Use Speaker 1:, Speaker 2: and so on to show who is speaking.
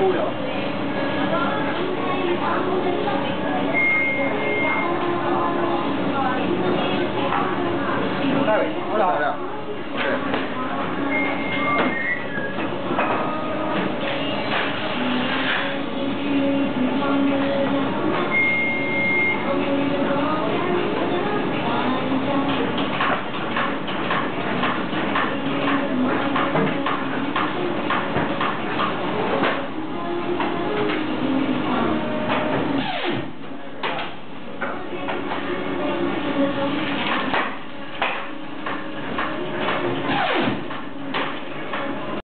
Speaker 1: 不了。
Speaker 2: 大卫，不了。